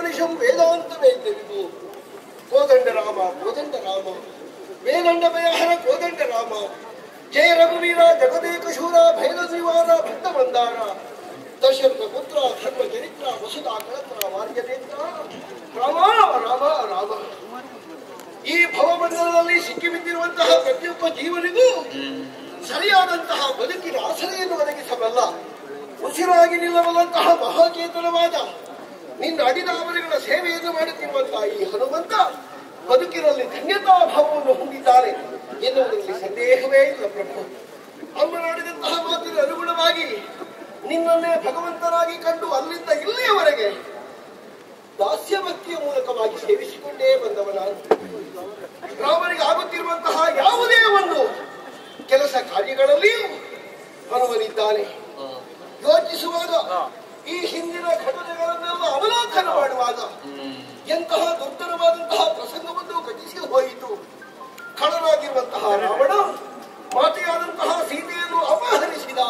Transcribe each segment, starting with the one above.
ಮನುಷ್ಯಂ ವೇದಾಂತ ವೇದ್ಯವಿದು. ಕೋದಂಡ ರಾಮ ಕೋದಂಡ ರಾಮ. ವೇದಂಡ ಭಯಹರ ಕೋದಂಡ ರಾಮ. ಜಯ ರಘುವೀರ, ಜಗದೇಕ ಶೂರ, ಭೈರ ನಿವಾರ ಭಕ್ತ ಮಂದಾರ. ದಶರಥ ಪುತ್ರ, ಧರ್ಮ ಚರಿತ್ರ ವಸುಧಾ ಕಳತ್ರ ವಾರ್ಯನೇತ್ರ ರಾಮ ರಾಮ ರಾಮ. ಈ ಭವಬಂಧನದಲ್ಲಿ ಸಿಕ್ಕಿಬಿದ್ದಿರುವಂತಹ ಪ್ರತಿಯೊಬ್ಬ ಜೀವನಿಗೂ ಸರಿಯಾದಂತಹ ಬದುಕಿನ ಆಸರೆಯನ್ನು ಒದಗಿಸಬಲ್ಲ ಉಸಿರಾಗಿ ನಿಲ್ಲಬಲ್ಲಂತಹ ಮಹಾಚೇತನವಾದ ನಿನ್ನ ಅಡಿದಾವರಿಗಳ ಸೇವೆಯನ್ನು ಮಾಡುತ್ತಿರುವಂತಹ ಈ ಹನುಮಂತ ಬದುಕಿನಲ್ಲಿ ಧನ್ಯತಾ ಭಾವವನ್ನು ಹೊಂದಿದ್ದಾರೆ ಎನ್ನುವುದರಲ್ಲಿ ಸಂದೇಹವೇ ಇಲ್ಲ ಪ್ರಭು. ಅಮ್ಮನಾಡಿದಂತಹ ಮಾತಿನ ಅನುಗುಣವಾಗಿ ನಿನ್ನನ್ನೇ ಭಗವಂತನಾಗಿ ಕಂಡು ಅಲ್ಲಿಂದ ಇಲ್ಲಿಯವರೆಗೆ ದಾಸ್ಯ ಭಕ್ತಿಯ ಮೂಲಕವಾಗಿ ಸೇವಿಸಿಕೊಂಡೇ ಬಂದವನ ರಾಮನಿಗೆ ಆಗುತ್ತಿರುವಂತಹ ಯಾವುದೇ ಒಂದು ಕೆಲಸ ಕಾರ್ಯಗಳಲ್ಲಿಯೂ ಹನುಮನಿದ್ದಾನೆ ಯೋಚಿಸುವಾಗ ಈ ಹಿಂದಿನ ಘಟನೆಗಳನ್ನೆಲ್ಲ ಅವಲೋಕನ ಮಾಡುವಾಗ ಎಂತಹ ದುರ್ಧರವಾದಂತಹ ಪ್ರಸಂಗವನ್ನು ಘಟಿಸಿ ಹೋಯಿತು. ಖಳನಾಗಿರುವಂತಹ ರಾವಣ ಮಾತೆಯಾದಂತಹ ಸೀತೆಯನ್ನು ಅಪಹರಿಸಿದ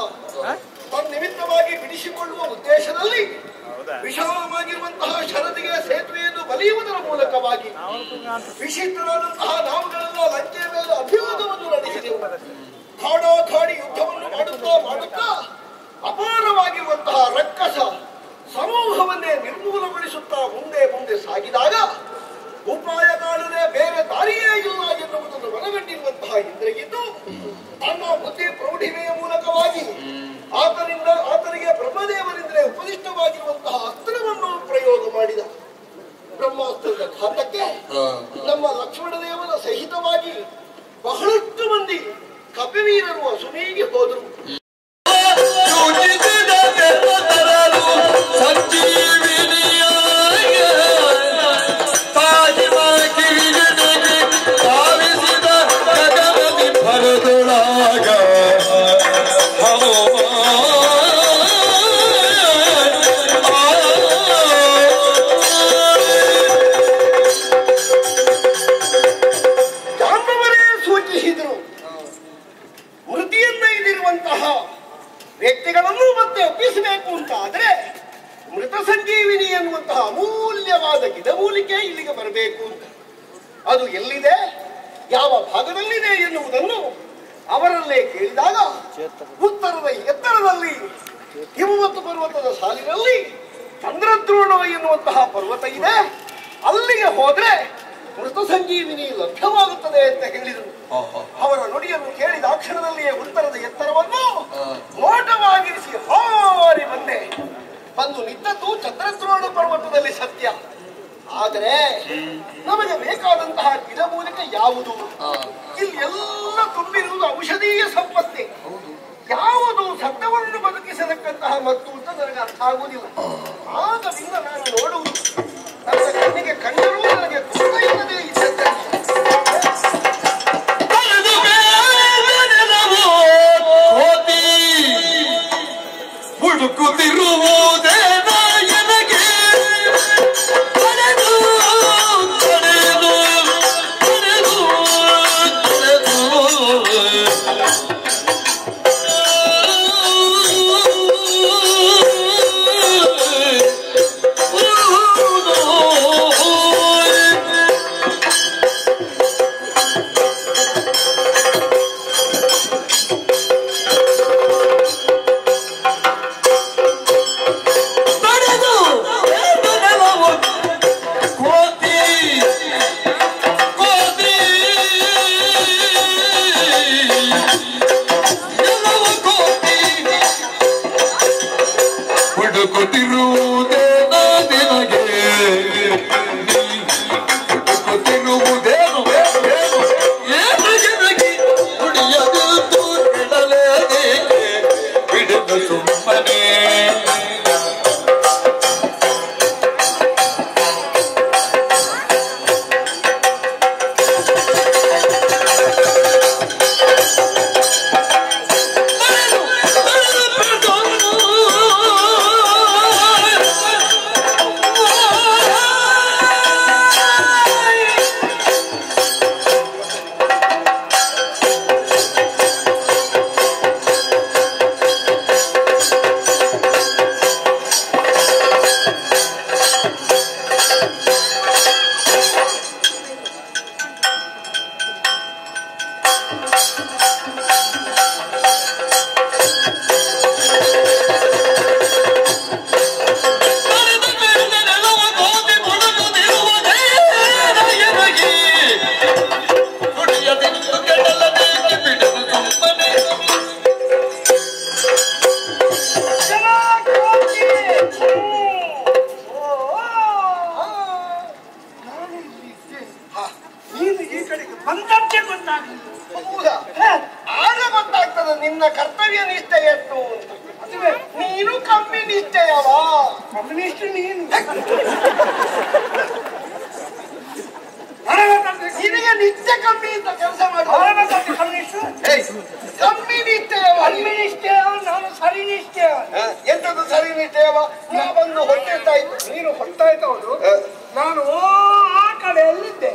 ತನ್ನಿಮಿತ್ತವಾಗಿ ಬಿಡಿಸಿಕೊಳ್ಳುವ ಉದ್ದೇಶದಲ್ಲಿ ವಿಶಾಲವಾಗಿರುವಂತಹ ಶರದಿಗೆ ಸೇತುವೆಯನ್ನು ಬಲಿಯುವುದರ ಮೂಲಕವಾಗಿ ವಿಶಿಷ್ಟರಾದಂತಹ ನಾವುಗಳೆಲ್ಲ ಲಂಕೆಯ ಮೇಲೆ ಅಭಿಯೋಗವನ್ನು ನಡೆಸಿದೆವು. ಯುದ್ಧವನ್ನು ಮಾಡುತ್ತಾ ಮಾಡುತ್ತಾ ಅಪಾರವಾಗಿರುವಂತಹ ನಿರ್ಮೂಲಗೊಳಿಸುತ್ತಾ ಮುಂದೆ ಮುಂದೆ ಸಾಗಿದಾಗ ಉಪಾಯ ಕಾಣದೆ ಬೇರೆ ದಾರಿಯೇ ಇಲ್ಲ ಎನ್ನುವುದನ್ನು ಮನಗಂಡಿರುವಂತಹ ಇಂದ್ರಗಿದ್ದು ತನ್ನ ಬುದ್ಧಿ ಪ್ರೌಢಿಮೆಯ ಮೂಲಕವಾಗಿ ಆತನಿಂದ ಆತನಿಗೆ ಬ್ರಹ್ಮದೇವರಿಂದಲೇ ಉಪದಿಷ್ಟವಾಗಿರುವಂತಹ ಅಸ್ತ್ರವನ್ನು ಪ್ರಯೋಗ ಮಾಡಿದ. ಬ್ರಹ್ಮಾಸ್ತ್ರದ ಘಾತಕ್ಕೆ ನಮ್ಮ ಲಕ್ಷ್ಮಣ ದೇವರ ಸಹಿತವಾಗಿ ಬಹಳಷ್ಟು ಮಂದಿ ಕಪಿವೀರರು ಅಸುನೀಗಿ ಹೋದರು. ವ್ಯಕ್ತಿಗಳನ್ನು ಮತ್ತೆ ಒಪ್ಪಿಸಬೇಕು ಅಂತ ಆದ್ರೆ ಮೃತ ಸಂಜೀವಿನಿ ಎನ್ನುವಂತಹ ಅಮೂಲ್ಯವಾದ ಗಿಡಮೂಲಿಕೆ ಇಲ್ಲಿಗೆ ಬರಬೇಕು ಅಂತ. ಅದು ಎಲ್ಲಿದೆ? ಯಾವ ಭಾಗದಲ್ಲಿದೆ ಎನ್ನುವುದನ್ನು ಅವರಲ್ಲೇ ಕೇಳಿದಾಗ ಉತ್ತರದ ಎತ್ತರದಲ್ಲಿ ಹಿಮವತ್ತು ಪರ್ವತದ ಸಾಲಿನಲ್ಲಿ ಚಂದ್ರದ್ರೋಣ ಎನ್ನುವಂತಹ ಪರ್ವತ ಇದೆ. ಅಲ್ಲಿಗೆ ಹೋದ್ರೆ ಮೃತ ಸಂಜೀವಿನಿ ಲಭ್ಯವಾಗುತ್ತದೆ ಅಂತ ಹೇಳಿದರು. ಅವರ ನುಡಿಯನ್ನು ಕೇಳಿದ ಆ ಕ್ಷಣದಲ್ಲಿಯೇ ಉತ್ತರದ ಎತ್ತರವನ್ನು ನೋಟವಾಗಿರಿಸಿ ಹಾರಿ ಬಂದೆ ಬಂದು ನಿಂತದ್ದು ಚಂದ್ರದ್ರೋಣ ಪರ್ವತದಲ್ಲಿ ಸತ್ಯ ಆದರೆ ನಮಗೆ ಬೇಕಾದಂತಹ ಗಿಡಮೂಲಿಕ ಯಾವುದು ಇಲ್ಲಿ ಎಲ್ಲ ತುಂಬಿರುವುದು ಔಷಧೀಯ ಸಂಪತ್ತಿ. ಯಾವುದು ಸತ್ತವನ್ನು ಬದುಕಿಸತಕ್ಕಂತಹ ಮತ್ತು ಅಂತ ನನಗೆ ಅರ್ಥ ಆಗುವುದಿಲ್ಲ. ಆಗದಿಂದ ಅಂತ ಕೆಲಸ ಕಮ್ಯುನಿಸ್ಟೇ ನಾನು. ಸರಿ ನಿಷ್ಠೆ ಎಂತದ್ದು ಎಂತದು ಸರಿ ನಿಷ್ಠೆಯವ ನಾ ಬಂದು ಹೊಟ್ಟೆ ನೀನು ಹೊತ್ತಾಯ್ತು ಹೌದು. ನಾನು ಆ ಕಡೆಯಲ್ಲಿದ್ದೆ.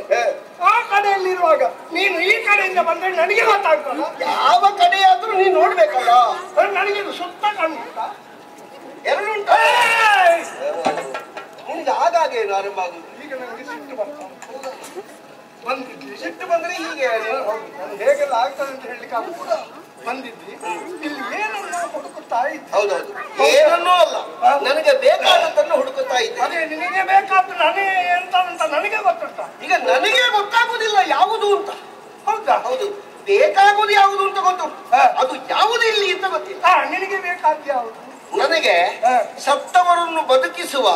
ಆ ಕಡೆಯಲ್ಲಿರುವಾಗ ನೀನು ಈ ಕಡೆಯಿಂದ ಬಂದ್ರೆ ನನಗೆ ಗೊತ್ತಾಗ್ತದ? ಯಾವ ಕಡೆಯಾದ್ರೂ ನೀನು ನೋಡ್ಬೇಕಲ್ಲ. ನನಗೆ ಸುತ್ತ ಕಾಣುತ್ತ ಎರಡು ನಿನಗೆ ಆಗಾಗ ಏನು ಆರಂಭ ಆಗುದು? ಈಗ ನನಗೆ ಸಿಟ್ಟು ಬರ್ತಾ. ಬಂದಿದ್ವಿ. ಸಿಟ್ಟು ಬಂದ್ರೆ ಹೀಗೆ ನೀನು ಹೋಗು. ನಾನು ಹೇಗೆಲ್ಲ ಆಗ್ತದೆ ಅಂತ ಹೇಳಲಿಕ್ಕೆ ಆಗುದಿಲ್ಲ ಬಂದಿದ್ವಿ. ಇಲ್ಲಿ ಏನನ್ನು ನಾವು ಹುಡುಕುತ್ತಾ ಇದ್ದೆ ಹೌದೌದು. ಏನನ್ನೂ ಅಲ್ಲ. ನನಗೆ ಬೇಕಾದದ್ದನ್ನು ಹುಡುಕುತ್ತಾ ಇದ್ದೆ. ಅದೇ ನಿನಗೆ ಬೇಕಾದ್ದು ನನಗೆ ಎಂತ ಅಂತ ನನಗೆ ಗೊತ್ತುಂಟ. ಈಗ ನನಗೆ ಗೊತ್ತಾಗುದಿಲ್ಲ ಯಾವುದು ಅಂತ. ಹೌದಾ? ಹೌದು. ಬೇಕಾಗುವುದು ಯಾವುದು ಅಂತ ಗೊತ್ತು. ಅದು ಯಾವುದು ಇಲ್ಲಿ ಅಂತ ಗೊತ್ತಿಲ್ಲ. ನಿನಗೆ ಬೇಕಾದ್ದು ಯಾವುದು? ನನಗೆ. ಸತ್ತವರನ್ನು ಬದುಕಿಸುವ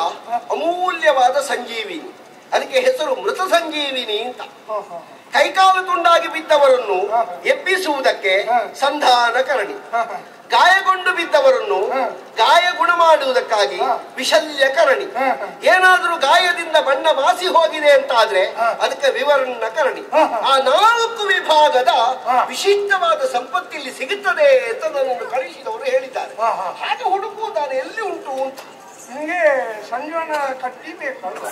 ಅಮೂಲ್ಯವಾದ ಸಂಜೀವಿನಿ. ಅದಕ್ಕೆ ಹೆಸರು ಮೃತ ಸಂಜೀವಿನಿ ಅಂತ. ಕೈಕಾಲು ತುಂಡಾಗಿ ಬಿದ್ದವರನ್ನು. ಎಬ್ಬಿಸುವುದಕ್ಕೆ ಸಂಧಾನ ಕರಣಿ. ಗಾಯಗೊಂಡು ಬಿದ್ದವರನ್ನು ಗಾಯ ಗುಣ ಮಾಡುವುದಕ್ಕಾಗಿ ವಿಶಲ್ಯ ಕರಣಿ ಹ. ಗಾಯದಿಂದ ಬಣ್ಣ ಮಾಸಿ ಹೋಗಿದೆ ಅಂತ ಆದ್ರೆ ಅದಕ್ಕೆ ವಿವರಣಕರಣಿ ಹ, ಹ. ಆ ನಾಲ್ಕು ವಿಭಾಗದ ವಿಶಿಷ್ಟವಾದ ಸಂಪತ್ತಿ ಇಲ್ಲಿ ಸಿಗುತ್ತದೆ ಅಂತ ನನ್ನನ್ನು ಕಳಿಸಿದವರು ಹೇಳಿದ್ದಾರೆ. ಹಾಗೆ ಹುಡುಕುವುದಾನೆ ಎಲ್ಲಿ ಉಂಟು ಅಂತ ನಿನಗೆ ಸಂಜೀವನ ಕಟ್ಟಿ ಬೇಕಲ್ವ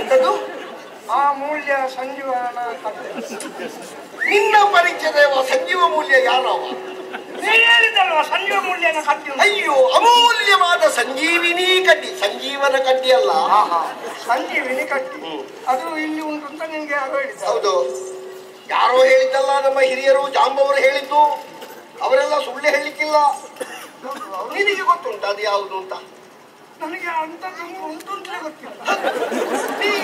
ಎಂಥದ್ದು ಆ ಮೂಲ್ಯ ಸಂಜೀವನ ಕಟ್ಟಿ ನಿನ್ನ ಪರಿಚಯದ ಸಂಜೀವ ಮೂಲ್ಯ ಯಾರವ ಹೇಳಿದಲ್ವ ಸಂಜೀವ ಮೂಲ್ಯನ ಕಟ್ಟಿ? ಅಯ್ಯೋ ಅಮೂಲ್ಯವಾದ ಸಂಜೀವಿನಿ ಕಟ್ಟಿ. ಸಂಜೀವನ ಕಡ್ಡಿ ಅಲ್ಲ. ಸಂಜೀವಿನಿ ಕಟ್ಟಿ. ಅದು ಇಲ್ಲಿ ಉಂಟು ಅಂತ ನಿಮ್ಗೆ ಯಾರು ಹೌದು. ಯಾರೋ ಹೇಳಿದ್ದಲ್ಲ ನಮ್ಮ ಹಿರಿಯರು ಜಾಂಬವರು ಹೇಳಿದ್ದು. ಅವರೆಲ್ಲ ಸುಳ್ಳು ಹೇಳಲಿಕ್ಕಿಲ್ಲ ನಿನಗೆ ಗೊತ್ತುಂಟು ಅದು ಯಾವುದು ಅಂತ. ನನಗೆ ಅಂತ ಉಂಟು ಅಂತಲೇ ಗೊತ್ತಿಲ್ಲ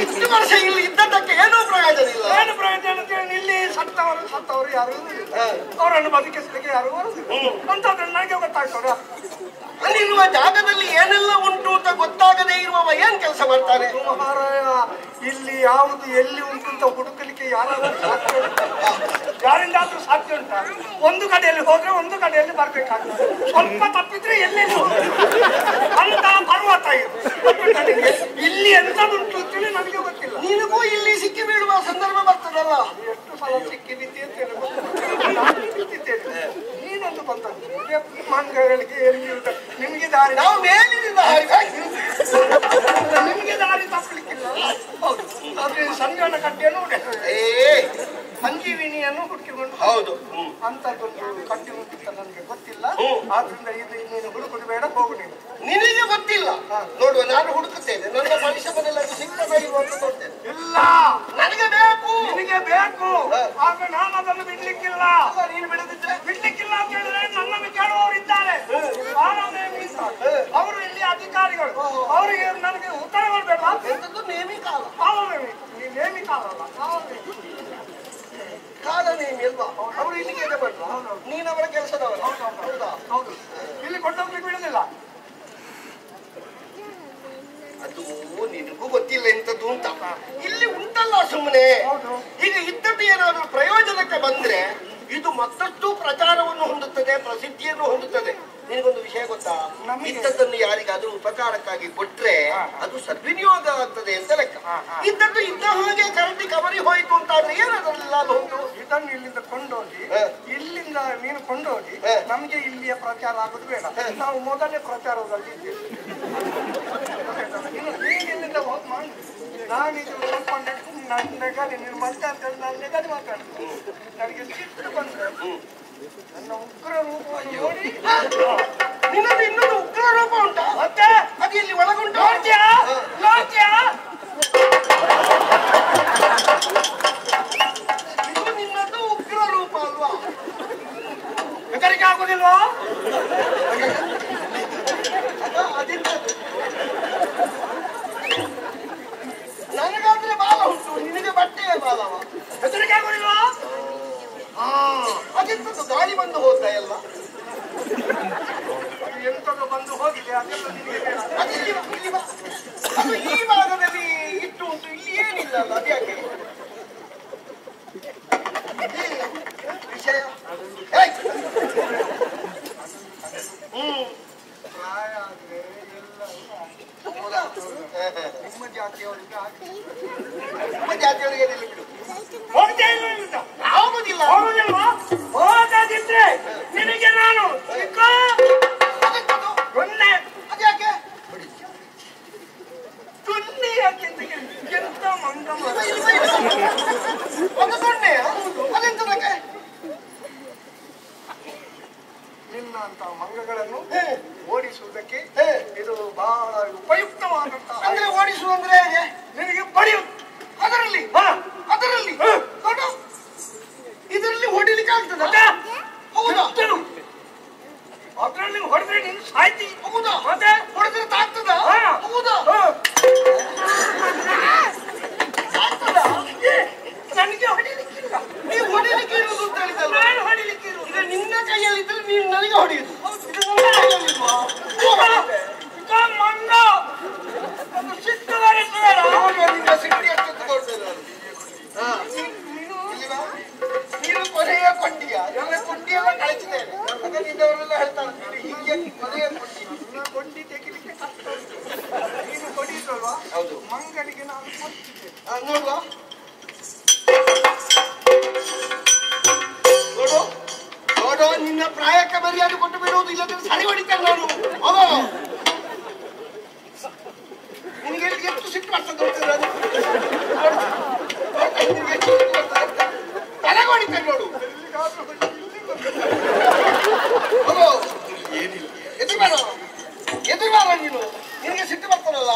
ಇಷ್ಟು ವರ್ಷ ಇಲ್ಲಿ ಇದ್ದದ್ದಕ್ಕೆ ಏನೂ ಪ್ರಯೋಜನ ಇಲ್ಲ. ಏನು ಪ್ರಯೋಜನ ಅಂತ ಹೇಳಿ ಇಲ್ಲಿ ಸತ್ತವರು ಸತ್ತವರು ಯಾರು. ಅವರನ್ನು ಬದುಕಿಸ್ಲಿಕ್ಕೆ ಯಾರು ಅಂತ ನನಗೆ ಗೊತ್ತಾಗ್ತದ? ಅಲ್ಲಿರುವ ಜಾಗದಲ್ಲಿ ಏನೆಲ್ಲ ಉಂಟು ಅಂತ ಗೊತ್ತಾಗದೇ ಇರುವವ ಏನ್ ಕೆಲಸ ಮಾಡ್ತಾನೆ? ಮಹಾರಾಯ ಇಲ್ಲಿ ಯಾವುದು ಎಲ್ಲಿ ಉಂಟು ಅಂತ ಹುಡುಕಲಿಕ್ಕೆ ಯಾರಾದ್ರೂ ಸಾಧ್ಯ? ಯಾರಿಂದಾದ್ರೂ ಸಾಧ್ಯ ಉಂಟಾ? ಒಂದು ಕಡೆಯಲ್ಲಿ ಹೋದ್ರೆ ಒಂದು ಕಡೆಯಲ್ಲಿ ಬರ್ಬೇಕಾಗ್ತದೆ. ಸ್ವಲ್ಪ ತಪ್ಪಿದ್ರೆ ಎಲ್ಲೆಲ್ಲಿ ಹೋಗ್ಬೇಕು ಅಂತ ಪರ್ವತ ಇದು ಗೊತ್ತುಂಟಾ ನಿನಗೆ? ಇಲ್ಲಿ ಎಂತದುಂಟು ಅಂತೇಳಿ ನನಗೆ ಇಲ್ಲಿ ಸಿಕ್ಕಿ ಬೀಳುವ ಸಂದರ್ಭ ಬರ್ತದಲ್ಲ? ಎಷ್ಟು ಸಲ ಸಿಕ್ಕಿ ಬಿದ್ದಿದ್ದೇನೆ ನೀನೊಂದು ಬಂದದ್ದು. ನಿಮಗೆ ಮಂಗಗಳಿಗೆ ಎಲ್ಲಿ? ನಿಮಗೆ ದಾರಿ ನಾವು ಮೇಲಿನಿಂದ ನಿಮಗೆ ದಾರಿ ತಪ್ಪಲಿಕ್ಕಿಲ್ಲ. ಹೌದು. ಆದ್ರೆ ಸಂಜೀವನ ಕಟ್ಟಿಯನ್ನು ಏ. ಸಂಜೀವಿನಿಯನ್ನು ಹುಡುಕಿಕೊಂಡು ಹೌದು. ಅಂತ ಅಂತದ್ದೊಂದು ಕಟ್ಟಿ ಹುಡುಕಿತ್ತ ನನಗೆ ಗೊತ್ತಿಲ್ಲ. ಆದ್ರಿಂದ ಇದು ನೀನು ಹುಡುಕುದು ಬೇಡ ಹೋಗು ನೀನು. ನಿನಗೆ ಗೊತ್ತಿಲ್ಲ. ನೋಡುವ ನಾನು ಹುಡುಕುತ್ತೇನೆ. ನನ್ನ ಮನುಷ್ಯ ಮನೆಯಲ್ಲಿ ಸಿಗ್ತದ ಅಂತ ನೋಡ್ತೇನೆ. ನನಗೆ ಬೇಕು. ನಿನಗೆ ಬೇಕು. ಆಗ ಆದ್ರೆ ನಾನು ಅದನ್ನು ಬಿಡ್ಲಿಕ್ಕಿಲ್ಲ. ಅಲ್ಲ, ನೀನು ಬಿಡದಿದ್ರೆ? ಬಿಡ್ಲಿಕ್ಕಿಲ್ಲ ಅಂತ ಹೇಳಿದ್ರೆ ನನ್ನನ್ನು ಕೇಳುವವರಿದ್ದಾರೆ. ಅವರು ಇಲ್ಲಿ ಅಧಿಕಾರಿಗಳು. ಅವರಿಗೆ ನನಗೆ ಉತ್ತರ ಬೇಡ ಎಂತದ್ದು? ನೇಮಿಕಾಲ. ಕಾಲನೇಮಿ ನೀ ನೇಮಿ ಕಾಲಲ್ಲ ಕಾಲನೇಮಿ ಕಾಲ ನೇಮಿ ಅಲ್ವಾ ಅವರು ಇಲ್ಲಿಗೆ ಬಂದ್ರು ನೀನು ಅವರ ಕೆಲಸದವರು ಹೌದಾ? ಹೌದು. ಇಲ್ಲಿ ಕೊಟ್ಟೋಗ್ಲಿಕ್ಕೆ ಬಿಡುದಿಲ್ಲ. ಅದು ನಿನಗೂ ಗೊತ್ತಿಲ್ಲ ಎಂತದ್ದು ಅಂತ. ಇಲ್ಲಿ ಉಂಟಲ್ಲ ಸುಮ್ಮನೆ. ಈಗ ಇದ್ದದ್ದು ಏನಾದ್ರೂ ಪ್ರಯೋಜನಕ್ಕೆ ಬಂದ್ರೆ ಇದು ಮತ್ತಷ್ಟು ಪ್ರಚಾರವನ್ನು ಹೊಂದುತ್ತದೆ ಪ್ರಸಿದ್ಧಿಯನ್ನು ಹೊಂದುತ್ತದೆ. ನಿನಗೊಂದು ವಿಷಯ ಗೊತ್ತಾ? ಇದ್ದದ್ದನ್ನು ಯಾರಿಗಾದ್ರೂ ಉಪಕಾರಕ್ಕಾಗಿ ಕೊಟ್ರೆ ಅದು ಸದ್ವಿನಿಯೋಗ ಆಗ್ತದೆ ಅಂತ ಲೆಕ್ಕ. ಇದ್ದದ್ದು ಇದ್ದ ಹಾಗೆ ಕರಟಿ ಕವರಿ ಹೋಯಿತು ಅಂತ ಆದ್ರೆ ಲಾಭ ಉಂಟು? ಇದನ್ನು ಇಲ್ಲಿಂದ ಕೊಂಡೋಗಿ. ಹ. ಇಲ್ಲಿಂದ ನೀನು ಕೊಂಡೋಗಿ. ನಮಗೆ ಇಲ್ಲಿಯ ಪ್ರಚಾರ ಆಗೋದು ಬೇಡ. ನಾವು ಮೊದಲೇ ಪ್ರಚಾರದಲ್ಲಿ ಇದ್ದೇವೆ. ಇನ್ನು ನೀನು ಇಲ್ಲಿಂದ ಹೋಗಿ ಮಾಡಿ. ನಾನಿದು ನೆಗ್- ನನ್ನ ನೆಗಡಿ ನೀನು ಮಾತಾಡ್ತಾರೆ ನಾನು ನೆಗಡಿ ಮಾತಾಡ್ತೀನಿ. ನನಗೆ ಸಿಟ್ಟು ಬಂದ್ರೆ ನನ್ನ ಉಗ್ರ ರೂಪ ನೋಡಿ. ನಿನ್ನದು ಇನ್ನೊಂದು ಉಗ್ರ ರೂಪ ಉಂಟಾ? ಮತ್ತೆ? ಅದು ಇಲ್ಲಿ ಒಳಗುಂಟು? ನೋಡ್ತೀಯಾ? ನೋಡ್ತೀಯಾ? ನಿನ್ನದು ಉಗ್ರ ರೂಪ ಅಲ್ವಾ? ಹೆದರಿಕೆ ಆಗೋದಿಲ್ವೋ ನನಗಾದ್ರೆ ಬಾಲ ಉಂಟು, ನಿನಗೆ ಬಟ್ಟೆ ಬಾಲವ ಹೆಸರಿಗೆ ಆಗೋದಿಲ್ವಾ ಅದೆಂತದ್ದು? ಗಾಳಿ ಬಂದು ಹೋದ ಎಲ್ಲ? ಎಂತದ್ದು ಬಂದು ಹೋಗಿದೆ, ಅದೆಲ್ಲ ನಿನಗೆ ಈ ಭಾಗದಲ್ಲಿ ಇಟ್ಟು ಉಂಟು, ಇಲ್ಲಿ ಏನಿಲ್ಲ ಅಲ್ಲ ಅದ್ಯಾಕೆ ಈ ವಿಷಯ ಏಯ್! ಹ್ಮ್ ಪ್ರಾಯ ಆದ್ರೆ ಎಲ್ಲ ಹೌದಾ? ನಿಮ್ಮ ಜಾತಿಯವರಿಗೆ ಹಾಗೆ. ನಮ್ಮ ಜಾತಿಯವರಿಗೆ ಅದೆಲ್ಲ ಬಿಡು ಹೋಗ್ತಾ ಇಲ್ಲ ಅಂತ. ಆಗುದಿಲ್ಲ ಹೋಗುದಿಲ್ವಾ ಹೋಗದಿದ್ರೆ ನಿನಗೆ ನಾನು ಚಿಕ್ಕ ಅದೆಂತದ್ದು? ದೊಣ್ಣೆ ಅದ್ಯಾಕೆ ದೊಣ್ಣೆ ಯಾಕೆ ಅಂತ ಕೇಳಿ ಎಂತ ಮಂಗ ಮರ. ಇಲ್ಲಿ ಬಾ, ಇಲ್ಲಿ ಬಾ. ಅದು ದೊಣ್ಣೆಯ? ಅದೆಂತದಕ್ಕೆ ನಿನ್ನಂತ ಮಂಗಗಳನ್ನು ಓಡಿಸುವುದಕ್ಕೆ ಇದು ಬಹಳ ಉಪಯುಕ್ತವಾದಂತಹ ಅಂದ್ರೆ ಓಡಿಸು ಅಂದ್ರೆ ನಿನಗೆ ಬಡಿಯು ಅದರಲ್ಲಿ ಅದರಲ್ಲಿ. ಇದರಲ್ಲಿ ಹೊಡಿಲಿಕ್ಕೆ ಆಗ್ತದ ಹೌದಾ ಅದರಲ್ಲಿ ಹೊಡೆದ್ರೆ ನೀನು ಸಾಯ್ತಿ ಹೌದಾ ಮತ್ತೆ ಹೊಡೆದ್ರೆ ತಾಗ್ತದ. ಹೌದಾ ಹಾ. ತಾಗ್ತದ ಏ, ನನಗೆ ಹೊಡಿಲಿಕ್ಕಿಲ್ಲ ನೀವು ಹೊಡಿಲಿಕ್ಕೆ ಇರುವುದು ಅಂತ ಹೇಳಿದಲ್ಲ ನಾನು ಹೊಡಿಲಿಕ್ಕಿರು ಈಗ ನಿನ್ನ ಕೈಯಲ್ಲಿ ಇದ್ರೆ ನೀನು ನನಗೆ ಹೊಡೆಯುದು ಇದು ನನ್ನ ಕೈಯಲ್ಲಿಲ್ವಾ? ಈಗ ಮಂಗ ಅದು ಸಿಟ್ಟು ಬರುತ್ತದಲ್ಲ. ನೋಡುವ ನಿನ್ನ ಸಿಟ್ಟಿ ಎಷ್ಟು ತಗೊಳ್ತೇನೆ ನಾನು. ಹಾ. ನೀನು ಇಲ್ಲಿ ಬಾ. ನೀನು ಕೊನೆಯ ಕೊಂಡಿಯ ಎಲ್ಲ ಕೊಂಡಿ ಎಲ್ಲ ಕಳಿಸಿದ್ದೇನೆ ನಿನ್ನವರೆಲ್ಲ ಹೇಳ್ತಾರೆ ನೀನು ಹೀಗೆ ಕೊನೆಯ ಕೊಂಡಿ ನನ್ನ ಕೊಂಡಿ ತೆಗಿಲಿಕ್ಕೆ ಕಷ್ಟ ಉಂಟು. ನೀನು ಹೊಡಿಯುತ್ತಲ್ವಾ ಹೌದು ನಾನು ನೋಡುವ. ನೋಡು. ನೋಡು, ನಿನ್ನ ಪ್ರಾಯಕ್ಕೆ ಮರ್ಯಾದೆ ಕೊಟ್ಟು ಬಿಡುವುದು ಇಲ್ಲದ್ರೆ ಸರಿ ಹೊಡಿತೇನೆ ನಾನು. ಅವೋ ನಿನಗೆ ಎಷ್ಟು ಸಿಟ್ಟು ಬರ್ತದೆ ಗೊತ್ತಿಲ್ಲ ಅದು? ನೋಡು. ಅವೋ ಎದುರು ಬೇಡ ಎದುರು ಬೇಡ ನೀನು. ನಿನಗೆ ಸಿಟ್ಟು ಬರ್ತದಲ್ಲ?